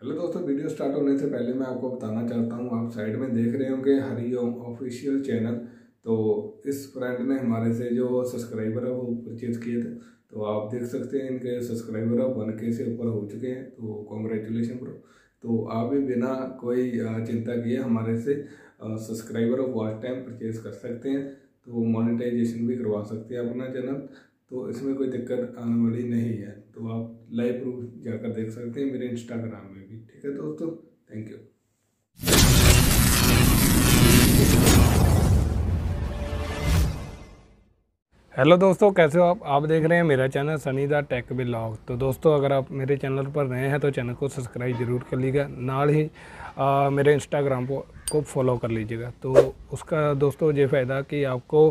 Hello दोस्तों, video start होने से पहले मैं आपको बताना चाहता हूँ, आप साइड में देख रहे होंगे हरिओम ऑफिशियल चैनल। तो इस फ्रेंड ने हमारे से जो सब्सक्राइबर है वो परचेज किए थे। तो आप देख सकते हैं, इनके सब्सक्राइबर अब वन के से ऊपर हो चुके हैं। तो कॉन्ग्रेचुलेशन ब्रो तो आप भी बिना कोई चिंता किए हमारे से subscriber of watch time purchase कर सकते हैं। तो मोनिटाइजेशन भी करवा सकते हैं अपना चैनल तो इसमें कोई दिक्कत आने वाली नहीं है। तो आप लाइव प्रूफ जाकर देख सकते हैं मेरे इंस्टाग्राम में। ठीक है दोस्तों। थैंक यू हेलो दोस्तों कैसे हो आप? आप देख रहे हैं मेरा channel Sunny the tech blog तो दोस्तों अगर आप मेरे चैनल पर नए हैं तो चैनल को सब्सक्राइब ज़रूर कर लीजिएगा। नाल ही आ, मेरे इंस्टाग्राम को, को फॉलो कर लीजिएगा। तो उसका दोस्तों ये फ़ायदा कि आपको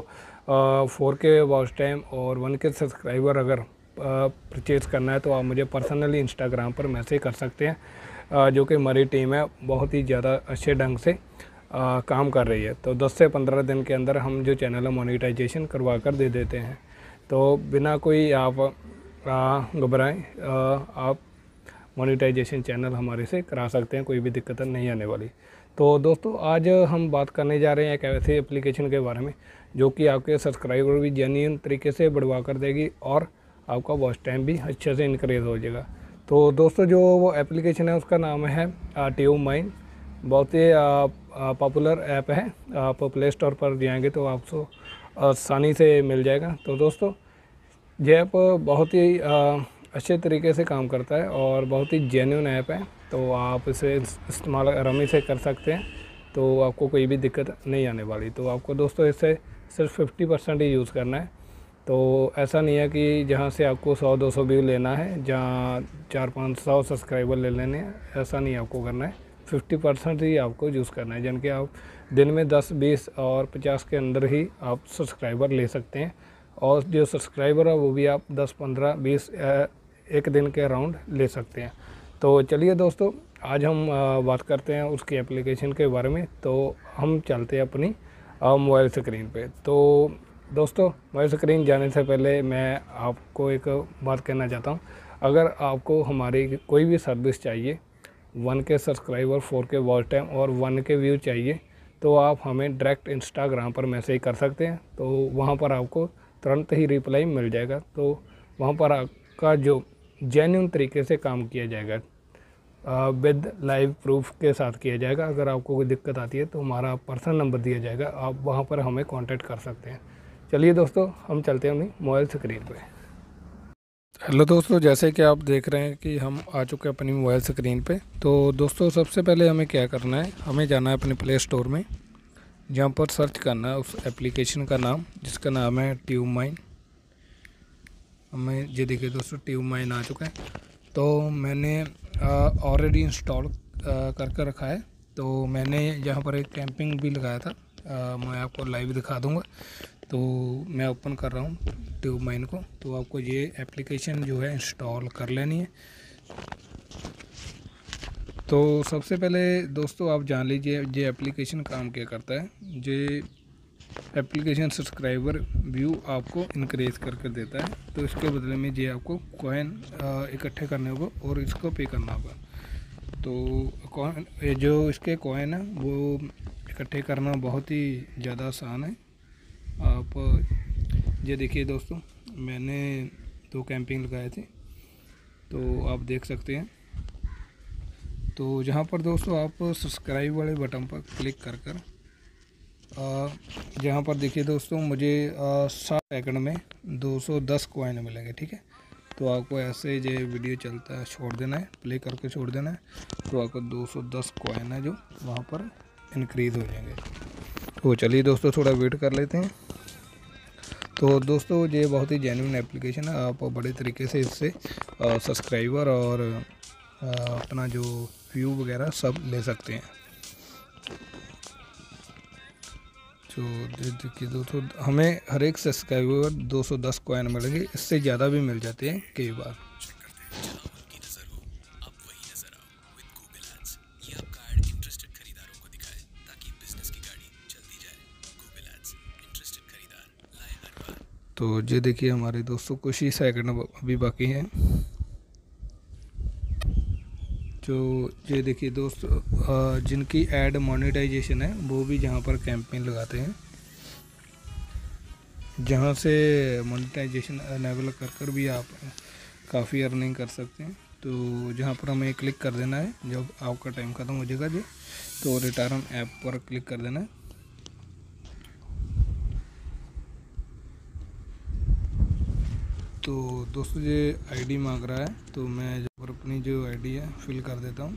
फोर के वॉच टाइम और वन के सब्सक्राइबर अगर परचेज़ करना है तो आप मुझे पर्सनली इंस्टाग्राम पर मैसेज कर सकते हैं। जो कि हमारी टीम है बहुत ही ज़्यादा अच्छे ढंग से आ, काम कर रही है। तो 10 से 15 दिन के अंदर हम जो चैनल है मोनिटाइजेशन करवा कर दे देते हैं। तो बिना कोई आप घबराएँ आप मोनिटाइजेशन चैनल हमारे से करा सकते हैं कोई भी दिक्कत नहीं आने वाली। तो दोस्तों आज हम बात करने जा रहे हैं एक ऐसे एप्लीकेशन के बारे में जो कि आपके सब्सक्राइबर भी जेन्यून तरीके से बढ़वा कर देगी और आपका वॉच टाइम भी अच्छे से इनक्रीज़ हो जाएगा। तो दोस्तों, जो वो एप्लीकेशन है, उसका नाम है ट्यूब माइन बहुत ही पॉपुलर ऐप है। आप प्ले स्टोर पर जाएँगे तो आपको आसानी से मिल जाएगा। तो दोस्तों, ये ऐप बहुत ही अच्छे तरीके से काम करता है और बहुत ही जेन्यून ऐप है। तो आप इसे इस्तेमाल, आरामी से कर सकते हैं। तो आपको कोई भी दिक्कत नहीं आने वाली। तो आपको दोस्तों, इसे सिर्फ़ फिफ्टी परसेंट ही यूज़ करना है। तो ऐसा नहीं है कि जहाँ से आपको सौ, दो सौ व्यू लेना है, जहाँ चार, पाँच, सौ सब्सक्राइबर ले लेने हैं, ऐसा नहीं आपको करना है। फिफ्टी परसेंट ही आपको यूज़ करना है जिनके आप दिन में दस, बीस और पचास के अंदर ही आप सब्सक्राइबर ले सकते हैं। और जो सब्सक्राइबर है, वो भी आप दस, पंद्रह, बीस एक दिन के अराउंड ले सकते हैं। तो चलिए दोस्तों, आज हम बात करते हैं उसकी एप्लीकेशन के बारे में। तो हम चलते हैं अपनी मोबाइल स्क्रीन पे। तो दोस्तों, मोबाइल स्क्रीन जाने से पहले मैं आपको एक बात कहना चाहता हूँ। अगर आपको हमारी कोई भी सर्विस चाहिए one K subscriber four K watch time और वन के व्यू चाहिए तो आप हमें डायरेक्ट इंस्टाग्राम पर मैसेज कर सकते हैं। तो वहाँ पर आपको तुरंत ही रिप्लाई मिल जाएगा। तो वहाँ पर आपका जो जेन्यून तरीके से काम किया जाएगा विद लाइव प्रूफ के साथ किया जाएगा। अगर आपको कोई दिक्कत आती है तो हमारा पर्सनल नंबर दिया जाएगा। आप वहाँ पर हमें कांटेक्ट कर सकते हैं। चलिए दोस्तों हम चलते हैं अपनी मोबाइल स्क्रीन पे। हेलो दोस्तों जैसे कि आप देख रहे हैं कि हम आ चुके हैं अपनी मोबाइल स्क्रीन पे। तो दोस्तों सबसे पहले हमें क्या करना है? हमें जाना है अपने प्ले स्टोर में जहाँ पर सर्च करना है उस एप्लीकेशन का नाम जिसका नाम है ट्यूब माइन हमें ये देखिए दोस्तों ट्यूब माइन आ चुका है। तो मैंने ऑलरेडी इंस्टॉल करके रखा है। तो मैंने यहाँ पर एक कैंपिंग भी लगाया था। आ, मैं आपको लाइव दिखा दूँगा। तो मैं ओपन कर रहा हूँ ट्यूब माइन को। तो आपको ये एप्लीकेशन जो है इंस्टॉल कर लेनी है। तो सबसे पहले दोस्तों आप जान लीजिए, ये एप्लीकेशन काम क्या करता है? ये एप्लीकेशन सब्सक्राइबर व्यू आपको इनक्रेज करके देता है। तो इसके बदले में ये आपको कॉइन इकट्ठे करने होगा और इसको पे करना होगा। तो कॉइन जो इसके कॉइन है, वो इकट्ठे करना बहुत ही ज़्यादा आसान है। आप, ये देखिए दोस्तों, मैंने दो कैंपिंग लगाए थे तो आप देख सकते हैं। तो जहाँ पर दोस्तों आप सब्सक्राइब वाले बटन पर क्लिक कर कर जहाँ पर देखिए दोस्तों, मुझे सात सेकंड में 210 कॉइन मिलेंगे, ठीक है? तो आपको ऐसे जो वीडियो चलता है, छोड़ देना है प्ले करके छोड़ देना है तो आपको 210 कॉइन है जो वहाँ पर इंक्रीज़ हो जाएँगे। तो चलिए दोस्तों, थोड़ा वेट कर लेते हैं। तो दोस्तों, ये बहुत ही जेन्यून एप्लीकेशन है। आप बड़े तरीके से इससे सब्सक्राइबर और अपना जो व्यू वगैरह सब ले सकते हैं। तो देखिए दोस्तों, हमें हर एक सब्सक्राइबर 210 कॉइन मिलेंगे। इससे ज़्यादा भी मिल जाते हैं, कई बार। तो ये देखिए हमारे दोस्तों, कुछ ही सेकंड अभी बाकी हैं। जो ये देखिए दोस्त जिनकी एड मोनेटाइजेशन है, वो भी जहाँ पर कैंपेन लगाते हैं। जहाँ से मोनेटाइजेशन अनेबल कर कर भी आप काफ़ी अर्निंग कर सकते हैं। तो जहाँ पर हमें क्लिक कर देना है, जब आपका टाइम ख़त्म हो जाएगा जी तो रिटर्न ऐप पर क्लिक कर देना है। तो दोस्तों ये आईडी मांग रहा है तो मैं जब अपनी जो आईडी है फिल कर देता हूँ।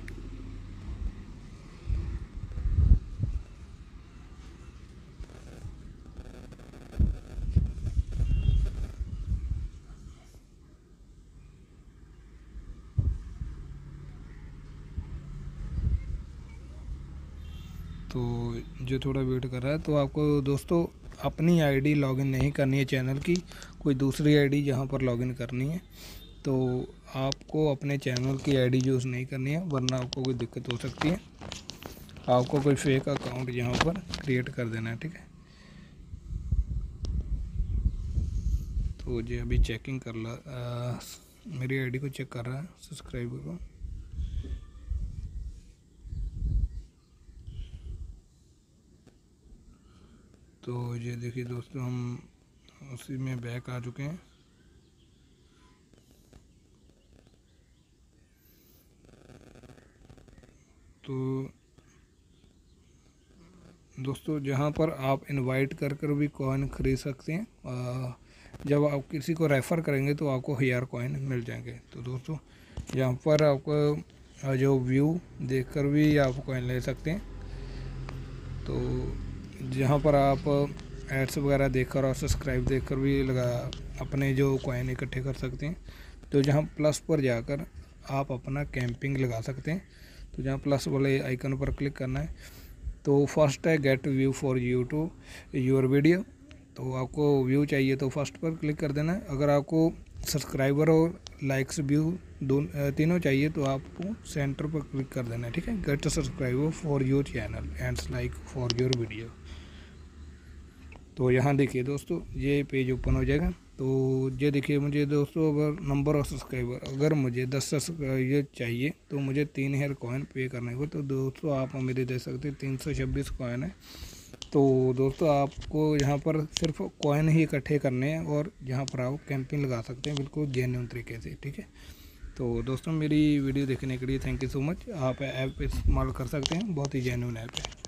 तो जो थोड़ा वेट कर रहा है तो आपको दोस्तों अपनी आईडी लॉगिन नहीं करनी है चैनल की कोई दूसरी आईडी जहाँ पर लॉगिन करनी है तो आपको अपने चैनल की आईडी यूज़ नहीं करनी है वरना आपको कोई दिक्कत हो सकती है। आपको कोई फेक अकाउंट यहाँ पर क्रिएट कर देना है ठीक है? तो जी अभी चेकिंग कर ला आ, मेरी आईडी को चेक कर रहा है सब्सक्राइबर को। तो ये देखिए दोस्तों, हम उसी में बैक आ चुके हैं। तो दोस्तों, जहाँ पर आप इनवाइट कर कर भी कॉइन ख़रीद सकते हैं जब आप किसी को रेफ़र करेंगे तो आपको हज़ार कॉइन मिल जाएँगे। तो दोस्तों, यहाँ पर आपको जो व्यू देखकर भी आप कॉइन ले सकते हैं। तो जहाँ पर आप एड्स वगैरह देखकर और सब्सक्राइब देखकर भी लगा, अपने जो कॉइन इकट्ठे कर सकते हैं। तो जहाँ प्लस पर जाकर आप अपना कैंपिंग लगा सकते हैं। तो जहाँ प्लस वाले आइकन पर क्लिक करना है। तो फ़र्स्ट है get view for you to your video तो आपको व्यू चाहिए तो फ़र्स्ट पर क्लिक कर देना है। अगर आपको सब्सक्राइबर और लाइक्स व्यू दोनों तीनों चाहिए तो आपको सेंटर पर क्लिक कर देना है, ठीक है? Get subscriber for your channel ends like for your video तो यहाँ देखिए दोस्तों, ये पेज ओपन हो जाएगा। तो ये देखिए मुझे दोस्तों अगर नंबर ऑफ़ सब्सक्राइबर अगर मुझे दस सब्सक्राइबर चाहिए तो मुझे तीन हेयर कॉइन पे करने को तो दोस्तों, आप मेरे दे सकते तीन सौ छब्बीस कॉइन है। तो दोस्तों, आपको यहाँ पर सिर्फ़ कॉइन ही इकट्ठे करने हैं और यहाँ पर आप कैंपिंग लगा सकते हैं बिल्कुल जेन्यून तरीके से, ठीक है? तो दोस्तों, मेरी वीडियो देखने के लिए थैंक यू सो मच आप ऐप इस्तेमाल कर सकते हैं, बहुत ही जेन्यून ऐप है।